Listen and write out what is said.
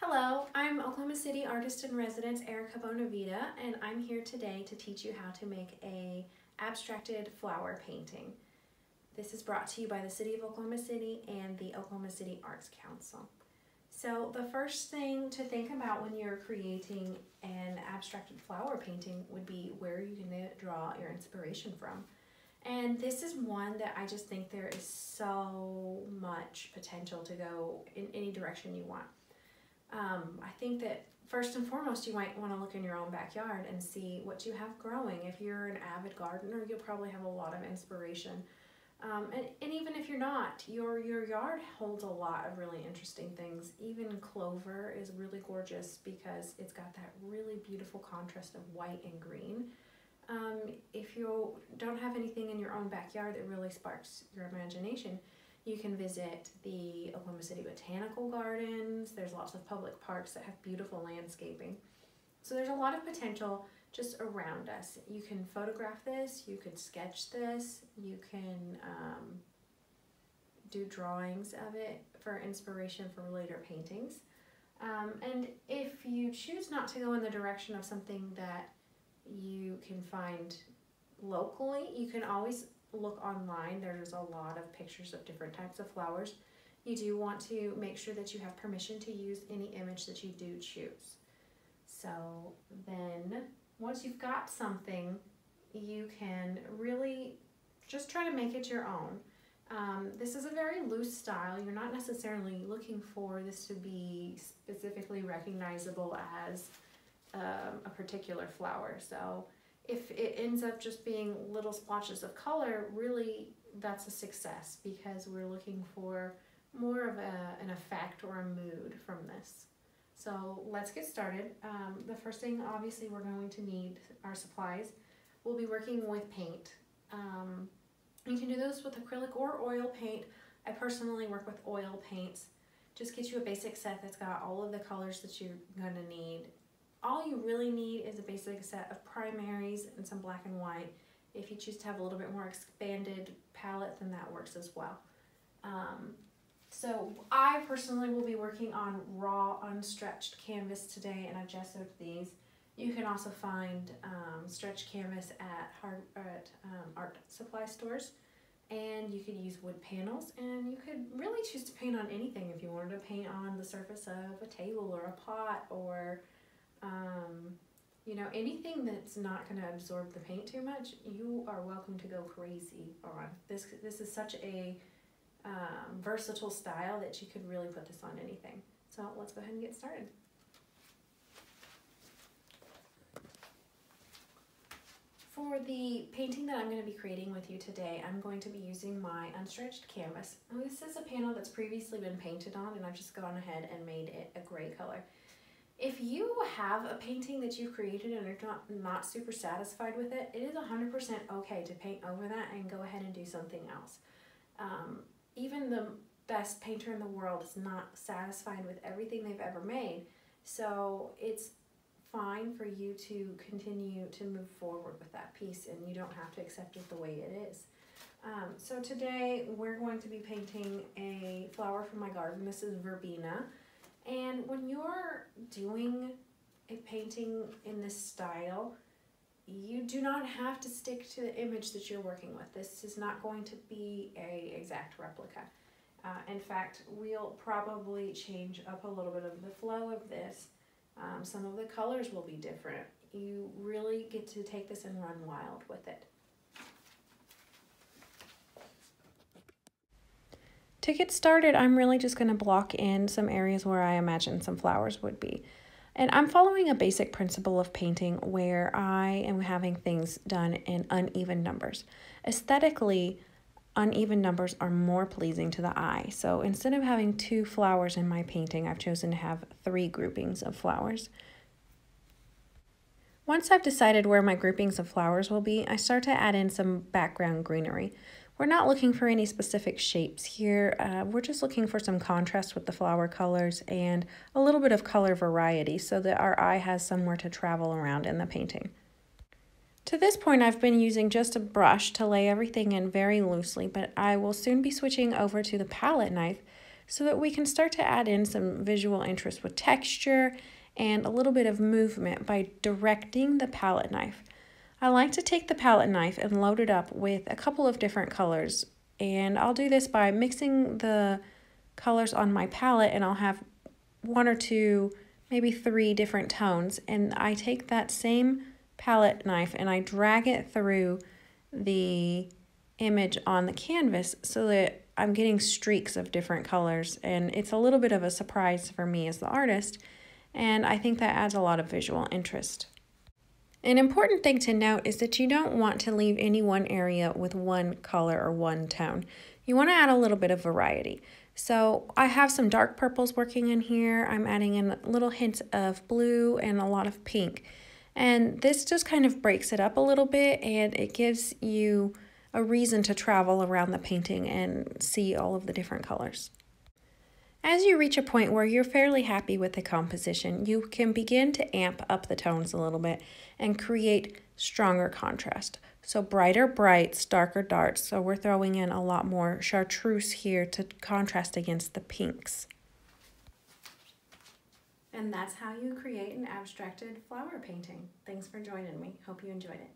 Hello, I'm Oklahoma City artist in residence Erica Bonavida, and I'm here today to teach you how to make a abstracted flower painting. This is brought to you by the City of Oklahoma City and the Oklahoma City Arts Council. So the first thing to think about when you're creating an abstracted flower painting would be where you're going to draw your inspiration from. And this is one that I just think there is so much potential to go in any direction you want. Um, I think that first and foremost, you might want to look in your own backyard and see what you have growing. If you're an avid gardener, you'll probably have a lot of inspiration. Um, and, and even if you're not, your, your yard holds a lot of really interesting things. Even clover is really gorgeous because it's got that really beautiful contrast of white and green. Um, if you don't have anything in your own backyard that really sparks your imagination, you can visit the Oklahoma City Botanical Gardens. There's lots of public parks that have beautiful landscaping. So there's a lot of potential just around us. You can photograph this, you could sketch this, you can um, do drawings of it for inspiration for later paintings. Um, and if you choose not to go in the direction of something that you can find locally, you can always look online. There's a lot of pictures of different types of flowers. You do want to make sure that you have permission to use any image that you do choose. So then once you've got something, you can really just try to make it your own. Um, this is a very loose style. You're not necessarily looking for this to be specifically recognizable as um, a particular flower. So if it ends up just being little splotches of color, really that's a success because we're looking for more of a, an effect or a mood from this. So let's get started. Um, the first thing, obviously, we're going to need our supplies. We'll be working with paint. Um, you can do this with acrylic or oil paint. I personally work with oil paints. Just get you a basic set that's got all of the colors that you're to need all you really need is a basic set of primaries and some black and white. If you choose to have a little bit more expanded palette, then that works as well. Um, so I personally will be working on raw unstretched canvas today and I've gessoed these. You can also find um, stretched canvas at, hard, at um, art supply stores and you could use wood panels and you could really choose to paint on anything if you wanted to paint on the surface of a table or a pot or um, you know, anything that's not going to absorb the paint too much, you are welcome to go crazy on. This, this is such a um, versatile style that you could really put this on anything. So let's go ahead and get started. For the painting that I'm going to be creating with you today, I'm going to be using my unstretched canvas. This is a panel that's previously been painted on and I've just gone ahead and made it a gray color. If you have a painting that you've created and are not, not super satisfied with it, it is 100% okay to paint over that and go ahead and do something else. Um, even the best painter in the world is not satisfied with everything they've ever made. So it's fine for you to continue to move forward with that piece and you don't have to accept it the way it is. Um, so today we're going to be painting a flower from my garden. This is verbena. And when you're doing a painting in this style, you do not have to stick to the image that you're working with. This is not going to be a exact replica. Uh, in fact, we'll probably change up a little bit of the flow of this. Um, some of the colors will be different. You really get to take this and run wild with it. To get started, I'm really just going to block in some areas where I imagine some flowers would be. And I'm following a basic principle of painting where I am having things done in uneven numbers. Aesthetically, uneven numbers are more pleasing to the eye. So instead of having two flowers in my painting, I've chosen to have three groupings of flowers. Once I've decided where my groupings of flowers will be, I start to add in some background greenery. We're not looking for any specific shapes here. Uh, we're just looking for some contrast with the flower colors and a little bit of color variety so that our eye has somewhere to travel around in the painting. To this point, I've been using just a brush to lay everything in very loosely, but I will soon be switching over to the palette knife so that we can start to add in some visual interest with texture and a little bit of movement by directing the palette knife. I like to take the palette knife and load it up with a couple of different colors. And I'll do this by mixing the colors on my palette and I'll have one or two, maybe three different tones. And I take that same palette knife and I drag it through the image on the canvas so that I'm getting streaks of different colors. And it's a little bit of a surprise for me as the artist. And I think that adds a lot of visual interest. An important thing to note is that you don't want to leave any one area with one color or one tone. You want to add a little bit of variety. So I have some dark purples working in here. I'm adding in a little hints of blue and a lot of pink. And this just kind of breaks it up a little bit and it gives you a reason to travel around the painting and see all of the different colors. As you reach a point where you're fairly happy with the composition, you can begin to amp up the tones a little bit and create stronger contrast. So brighter brights, darker darts. So we're throwing in a lot more chartreuse here to contrast against the pinks. And that's how you create an abstracted flower painting. Thanks for joining me. Hope you enjoyed it.